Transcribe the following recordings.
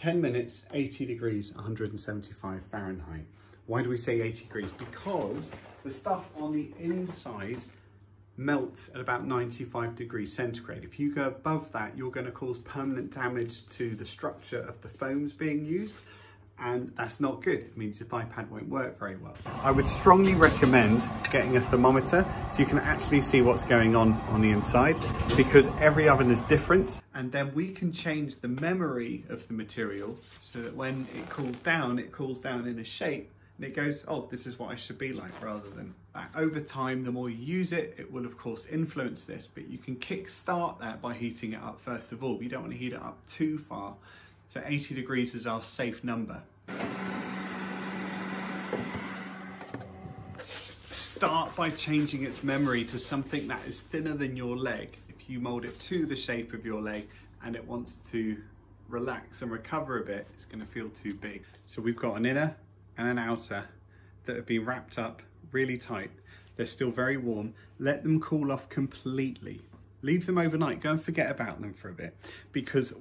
10 minutes, 80 degrees, 175 Fahrenheit. Why do we say 80 degrees? Because the stuff on the inside melts at about 95 degrees centigrade. If you go above that, you're going to cause permanent damage to the structure of the foams being used and that's not good. It means your iPad won't work very well. I would strongly recommend getting a thermometer so you can actually see what's going on on the inside because every oven is different and then we can change the memory of the material so that when it cools down, it cools down in a shape and it goes, oh, this is what I should be like rather than that. Over time, the more you use it, it will of course influence this, but you can kick start that by heating it up first of all. You don't want to heat it up too far. So 80 degrees is our safe number. Start by changing its memory to something that is thinner than your leg. If you mold it to the shape of your leg and it wants to relax and recover a bit, it's gonna feel too big. So we've got an inner and an outer that have been wrapped up really tight. They're still very warm. Let them cool off completely. Leave them overnight. Go and forget about them for a bit because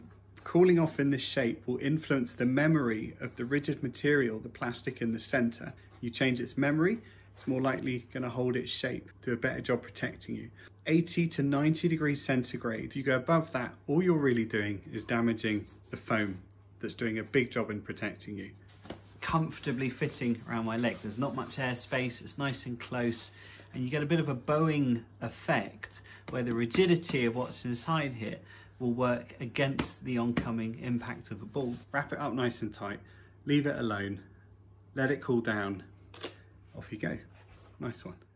cooling off in this shape will influence the memory of the rigid material, the plastic in the center. You change its memory, it's more likely going to hold its shape, do a better job protecting you. 80 to 90 degrees centigrade, you go above that, all you're really doing is damaging the foam that's doing a big job in protecting you comfortably fitting around my leg. There's not much air space, it's nice and close, and you get a bit of a bowing effect where the rigidity of what's inside here will work against the oncoming impact of the ball. Wrap it up nice and tight, leave it alone, let it cool down, off you go. Nice one.